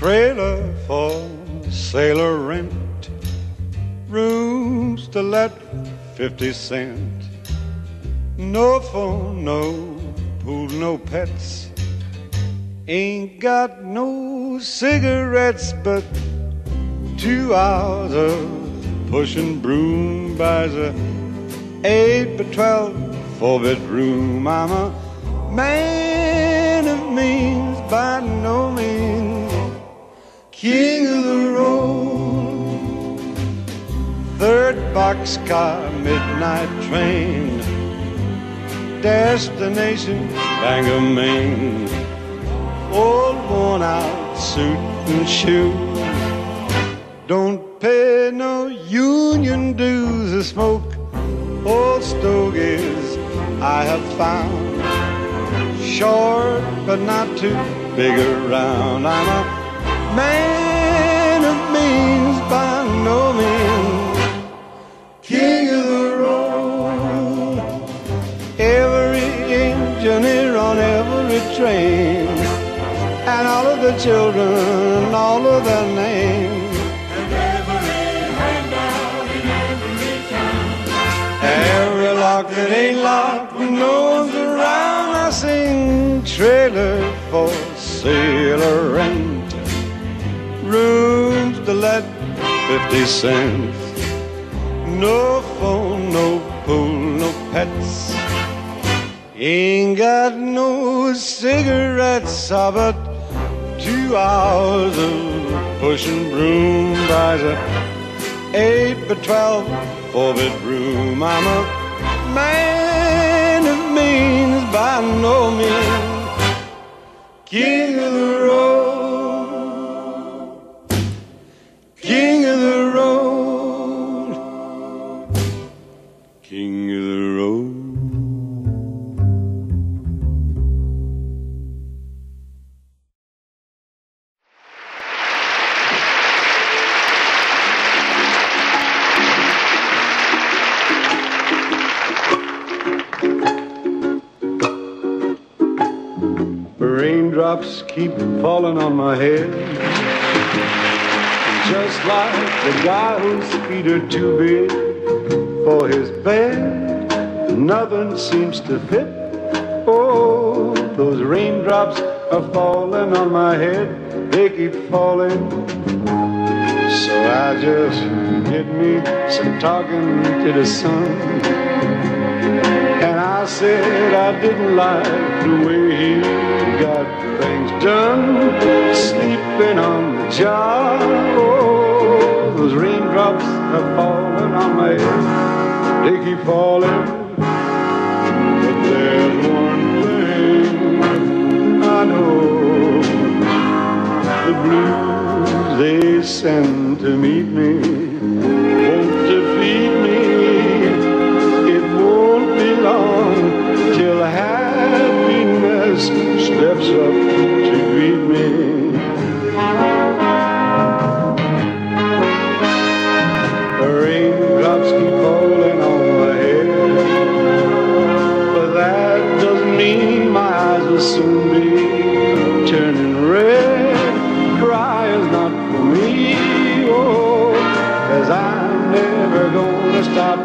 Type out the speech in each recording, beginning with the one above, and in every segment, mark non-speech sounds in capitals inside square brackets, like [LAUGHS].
trailer for sailor rent, rooms to let 50 cent. No phone, no pool, no pets. Ain't got no cigarettes, but two hours of pushing broom buys a eight by twelve four bedroom. I'm a man boxcar, midnight train, destination Bangor, Maine. Old worn out suit and shoes. Don't pay no union dues or smoke old stogies I have found. Short but not too big around. I'm a man of means by no means. Train. And all of the children, all of their names. Every lock that ain't locked when no one's around, I sing trailer for sailor rent. Rooms to let 50 cents. No phone, no pool, no pets. Ain't got no cigarettes, ah, but two hours of pushing broom buys a eight by twelve four bedroom. I'm a man of means by no means, king of the road, Keep falling on my head. Just like the guy whose feet are too big for his bed. Nothing seems to fit. Oh, those raindrops are falling on my head. They keep falling. So I just get me some talking to the sun. Said I didn't like the way he got things done. Sleeping on the job. Oh, those raindrops are falling on my head. They keep falling. But there's one thing I know. The blues they send to meet me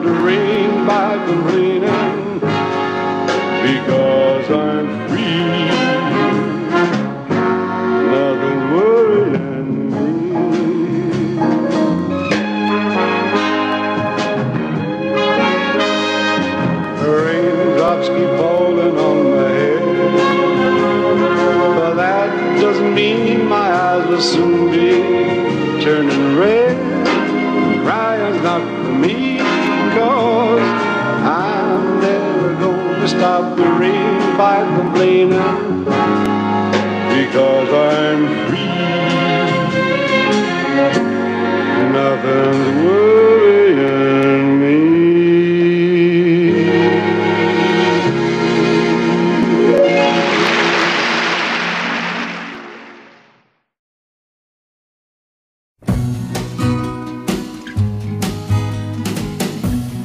the rain because I'm free. Nothing's worrying me.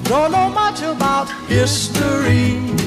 Don't know much about history.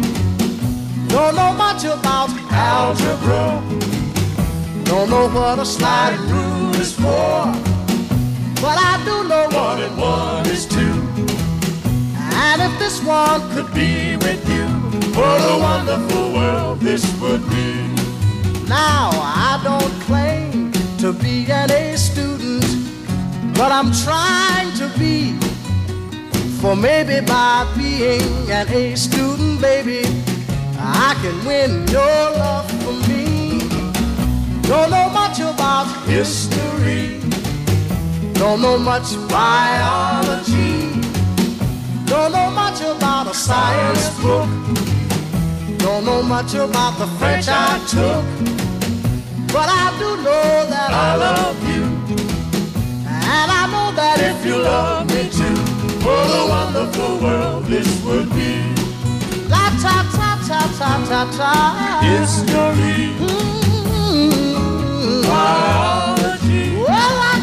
Don't know much about algebra. Don't know what a sliding rule is for. But I do know one and one is two. And if this one could be with you, what a wonderful world this would be. Now, I don't claim to be an A student, but I'm trying to be. For maybe by being an A student, baby, I can win your love for me. Don't know much about history, don't know much biology, don't know much about a science book, don't know much about the French I took. But I do know that I love you, and I know that if you love me too, oh, what a wonderful world this would be. La ta ta ta ta ta ta. History. Mm-hmm. Biology. Well, la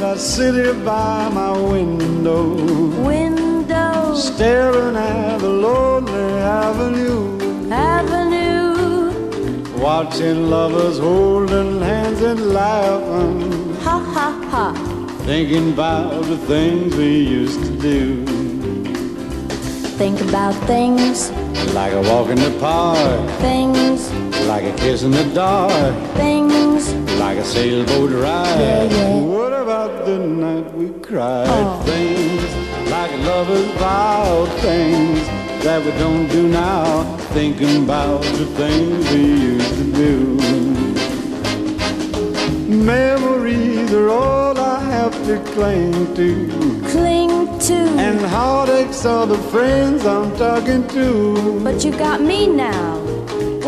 I sit here by my window, Window. Staring at the lonely avenue, Avenue, watching lovers holding hands and laughing, ha ha ha. thinking about the things we used to do, Think about things, like a walk in the park, things, like a kiss in the dark, things. like a sailboat ride. Yeah, yeah. The night we cried? Oh. Things like lovers vowed, things that we don't do now. Thinking about the things we used to do. Memories are all I have to cling to. Cling to. And heartaches are the friends I'm talking to. but you got me now.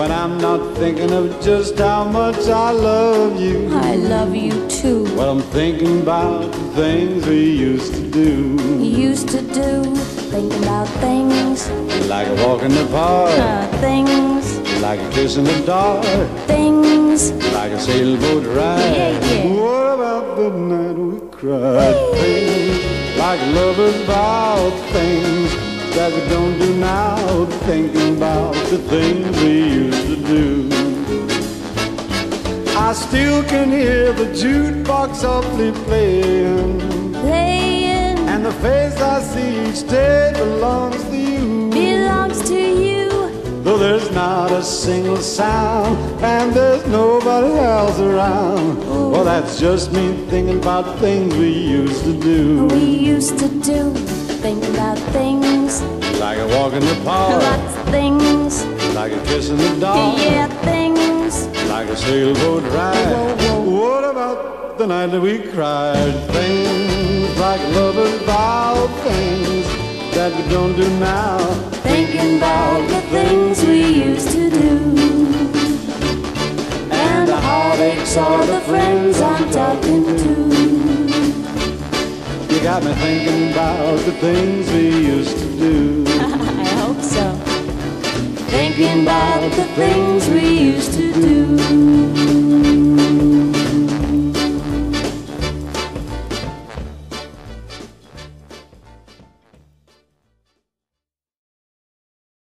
When I'm not thinking of just how much I love you. I love you too. Well, I'm thinking about the things we used to do. Used to do. Think about things, Like a walk in the park, uh, things, like a kiss in the dark, things. like a sailboat ride. Yeah, yeah. What about the night we cried? Things like lovers vowed, things that we don't do now. Thinking about the things we used Still can hear the jukebox softly playing. Playing And the face I see each day belongs to you. belongs to you. Though there's not a single sound and there's nobody else around. Well, that's just me thinking about things we used to do. We used to do. Think about things, Like a walk in the park, lots of things. like a kiss in the dark, Yeah, things. Like a sailboat ride. Whoa, whoa. What about the night that we cried? Things like lovers vowed, things that we don't do now. Thinking about the things we used to do. And the heartaches are the friends I'm talking to. You got me thinking about the things we used to do. [LAUGHS] I hope so thinking about the things we used to do.